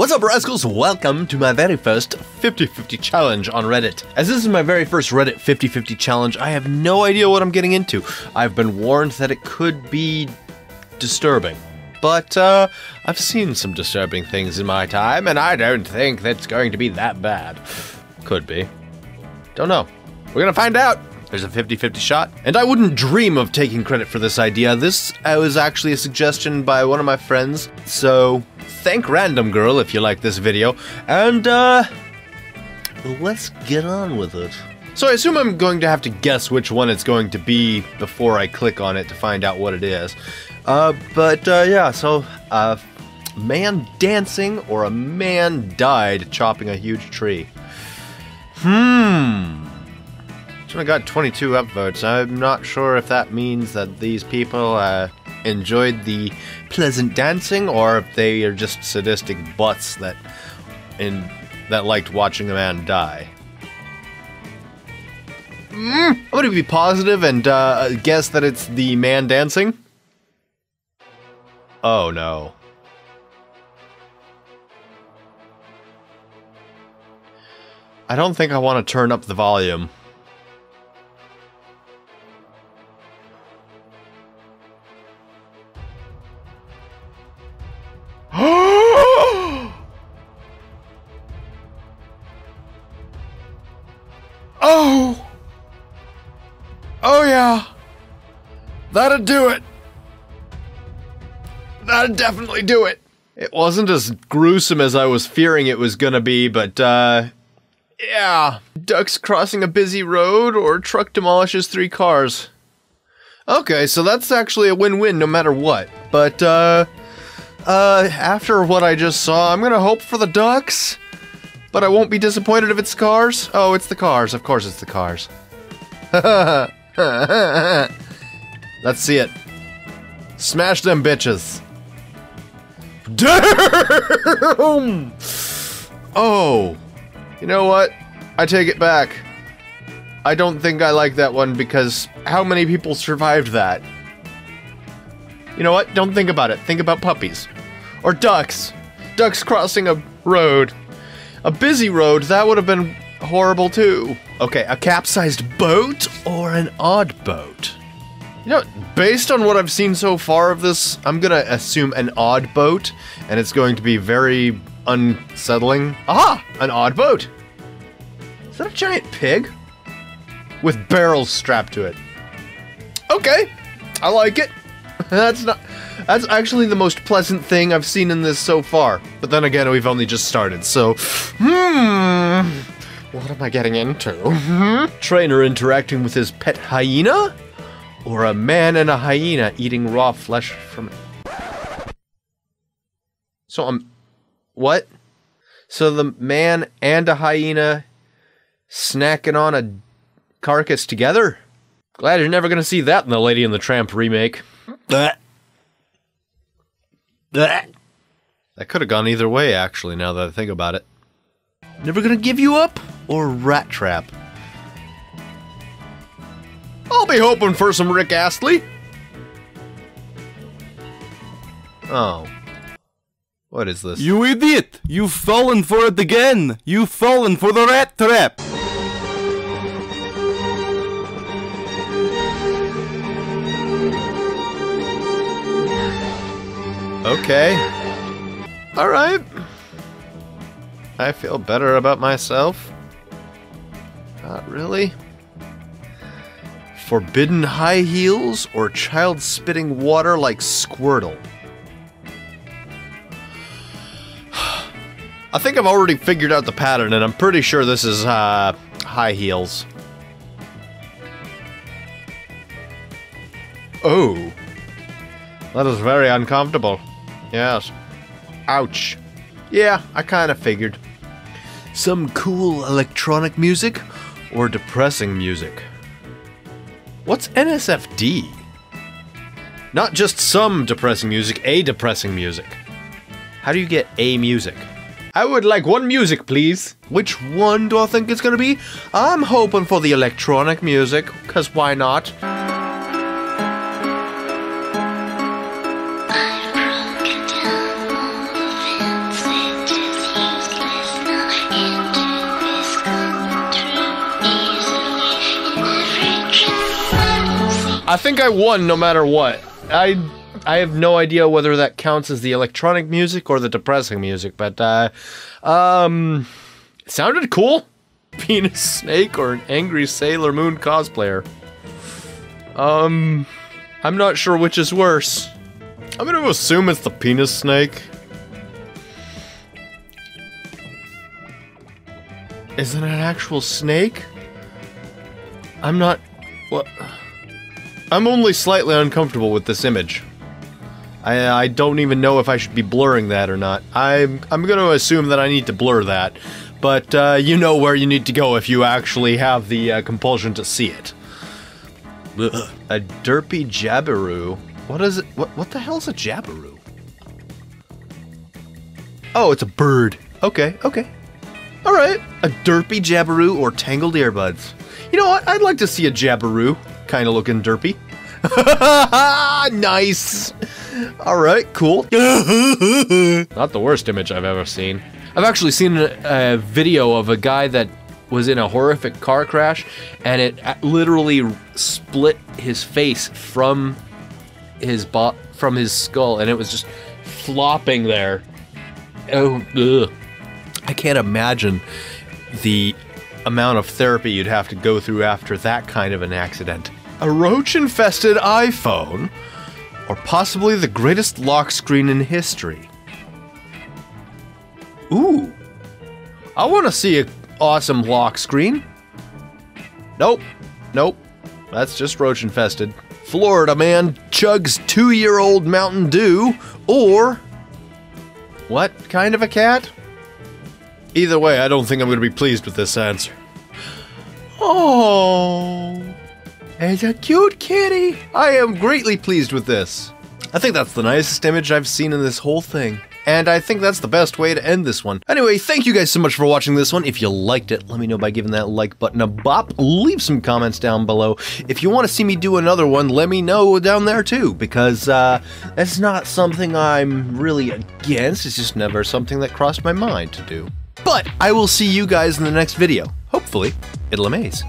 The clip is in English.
What's up, rascals? Welcome to my very first 50-50 challenge on Reddit. As this is my very first Reddit 50-50 challenge, I have no idea what I'm getting into. I've been warned that it could be disturbing. But, uh, I've seen some disturbing things in my time, and I don't think that's going to be that bad. Could be. Don't know. We're gonna find out. There's a 50-50 shot. And I wouldn't dream of taking credit for this idea. This uh, was actually a suggestion by one of my friends. So, thank Random Girl if you like this video. And, uh, let's get on with it. So I assume I'm going to have to guess which one it's going to be before I click on it to find out what it is. Uh, but, uh, yeah, so, uh, man dancing or a man died chopping a huge tree. Hmm. So I got 22 upvotes. I'm not sure if that means that these people uh, enjoyed the pleasant dancing or if they are just sadistic butts that in that liked watching a man die. Mm, I'm gonna be positive and uh, guess that it's the man dancing. Oh no. I don't think I want to turn up the volume. That'd do it! That'd definitely do it! It wasn't as gruesome as I was fearing it was gonna be, but, uh, yeah. Ducks crossing a busy road or truck demolishes three cars. Okay, so that's actually a win-win no matter what. But, uh, uh, after what I just saw, I'm gonna hope for the ducks. But I won't be disappointed if it's cars. Oh, it's the cars. Of course it's the cars. Let's see it. Smash them bitches. Damn! Oh. You know what? I take it back. I don't think I like that one because how many people survived that? You know what? Don't think about it. Think about puppies. Or ducks. Ducks crossing a road. A busy road, that would have been horrible too. Okay, a capsized boat or an odd boat? You know, based on what I've seen so far of this, I'm gonna assume an odd boat, and it's going to be very unsettling. Aha! An odd boat! Is that a giant pig? With barrels strapped to it. Okay, I like it. That's not. That's actually the most pleasant thing I've seen in this so far. But then again, we've only just started, so. Hmm. What am I getting into? Hmm? Trainer interacting with his pet hyena? Or a man and a hyena eating raw flesh from it? So I'm. What? So the man and a hyena snacking on a carcass together? Glad you're never gonna see that in the Lady and the Tramp remake. That could have gone either way, actually, now that I think about it. Never gonna give you up? Or Rat Trap? I'll be hoping for some Rick Astley. Oh. What is this? You idiot! You've fallen for it again! You've fallen for the rat trap! Okay. Alright. I feel better about myself. Not really. Forbidden high heels or child spitting water like Squirtle? I think I've already figured out the pattern and I'm pretty sure this is uh, high heels. Oh. That is very uncomfortable. Yes. Ouch. Yeah, I kind of figured. Some cool electronic music or depressing music? What's NSFD? Not just some depressing music, a depressing music. How do you get a music? I would like one music, please. Which one do I think it's gonna be? I'm hoping for the electronic music, cause why not? I think I won no matter what. I I have no idea whether that counts as the electronic music or the depressing music, but uh, um, sounded cool. Penis snake or an angry Sailor Moon cosplayer. Um, I'm not sure which is worse. I'm gonna assume it's the penis snake. Is it an actual snake? I'm not. What? I'm only slightly uncomfortable with this image. I, I don't even know if I should be blurring that or not. I'm I'm going to assume that I need to blur that, but uh, you know where you need to go if you actually have the uh, compulsion to see it. Ugh. A derpy jabiru. What is it? What what the hell's a jabiru? Oh, it's a bird. Okay, okay. All right, a derpy jabiru or tangled earbuds. You know what? I'd like to see a jabiru, kind of looking derpy. nice. All right, cool. Not the worst image I've ever seen. I've actually seen a, a video of a guy that was in a horrific car crash, and it uh, literally split his face from his bo- from his skull, and it was just flopping there. Oh, ugh. I can't imagine the amount of therapy you'd have to go through after that kind of an accident. A roach infested iPhone, or possibly the greatest lock screen in history. Ooh. I want to see an awesome lock screen. Nope. Nope. That's just roach infested. Florida man chugs two year old Mountain Dew, or. What kind of a cat? Either way, I don't think I'm going to be pleased with this answer. Oh, it's a cute kitty. I am greatly pleased with this. I think that's the nicest image I've seen in this whole thing. And I think that's the best way to end this one. Anyway, thank you guys so much for watching this one. If you liked it, let me know by giving that like button a bop. Leave some comments down below. If you want to see me do another one, let me know down there too, because uh, that's not something I'm really against. It's just never something that crossed my mind to do. But I will see you guys in the next video. Hopefully, it'll amaze.